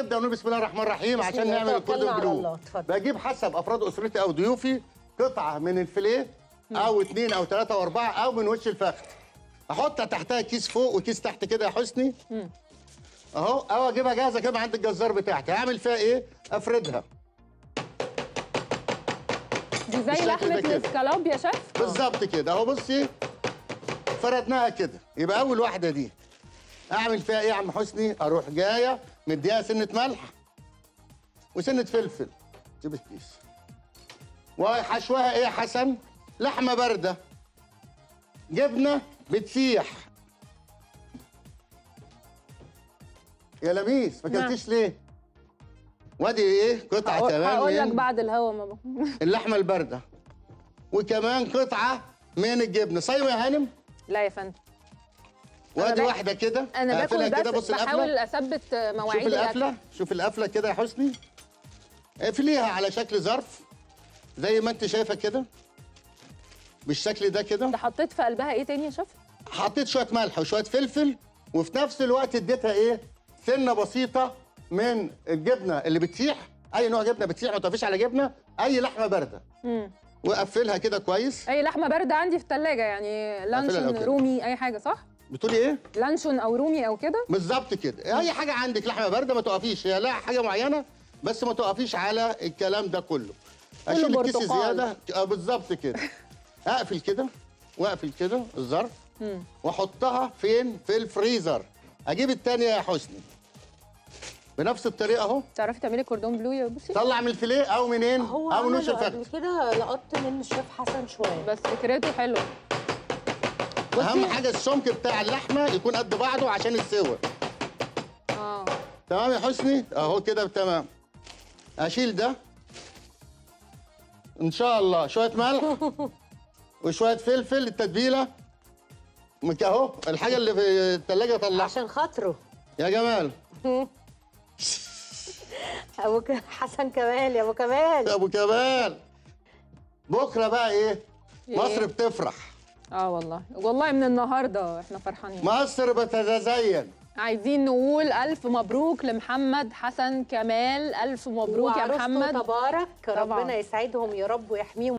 نبدأ نقول بسم الله الرحمن الرحيم عشان نعمل الكوردون بلو. بجيب حسب أفراد أسرتي أو ضيوفي قطعة من الفيليه أو اثنين أو ثلاثة واربعه أو من وش الفخذ أحط تحتها كيس فوق وكيس تحت كده يا حسني. أهو أو أجيبها جاهزة كده عند الجزار بتاعتي. هعمل فيها إيه؟ أفردها. دي زي لحمة. الإسكالوب يا شيف؟ بالظبط كده. أهو بصي فردناها كده. يبقى أول واحدة دي. أعمل فيها إيه يا عم حسني؟ أروح جاية مديها سنة ملح وسنة فلفل. سيب الكيس وحشوها إيه يا حسن؟ لحمة باردة. جبنة بتسيح. يا لميس ما نعم. كلتيش ليه؟ وادي إيه؟ قطعة هقول كمان هقول لك بعد الهوا ما ب- اللحمة الباردة. وكمان قطعة من الجبنة. صايمة يا هانم؟ لا يا فندم. وادي واحدة كده. أنا أقفلها باكل كده بص بحاول أثبت شوف مواعيد الأكل. القفله شوف القفلة كده يا حسني. اقفليها على شكل ظرف زي ما انت شايفة كده. بالشكل ده كده. انت حطيت في قلبها إيه تاني يا شيف حطيت شوية ملح وشوية فلفل وفي نفس الوقت اديتها إيه؟ سنة بسيطة من الجبنة اللي بتسيح. أي نوع جبنة بتسيح ما تقفيش على جبنة أي لحمة باردة. مم. وقفلها كده كويس. أي لحمة باردة عندي في الثلاجه يعني لانشون. رومي أي حاجة صح؟ بتقولي إيه؟ لانشون أو رومي أو كده؟ بالظبط كده. أي حاجة عندك؟ لحمة بارده ما تقفيش هي لا حاجة معينة بس ما تقفيش على الكلام ده كله. أشيل الكيس. زيادة. آه بالظبط كده. أقفل كده وأقفل كده الظرف. وأحطها فين؟ في الفريزر. أجيب التانية يا حسني. بنفس الطريقة أهو. تعرفي تعملي كوردون بلو يا بصي طلع من الفيليه أو منين؟ هو أو من أنا وش الفخذ كده لقطت من الشيف حسن شوية. بس فكرته حلوة اهم حاجة السمك بتاع اللحمة يكون قد بعضه عشان السوا. آه. تمام يا حسني؟ اهو كده تمام. اشيل ده. إن شاء الله. شوية ملح وشوية فلفل التتبيلة. مك- اهو الحاجة اللي في الثلاجه طلعها عشان خاطره. يا جمال. أبو حسن كمال يا أبو كمال. يا أبو كمال. بكرة بقى إيه؟ مصر بتفرح. آه والله. والله من النهارده إحنا فرحانين. مصر بتتزين. عايزين نقول ألف مبروك لمحمد حسن كمال. ألف مبروك يا محمد. تبارك. ربنا يسعدهم يا رب ويحميهم.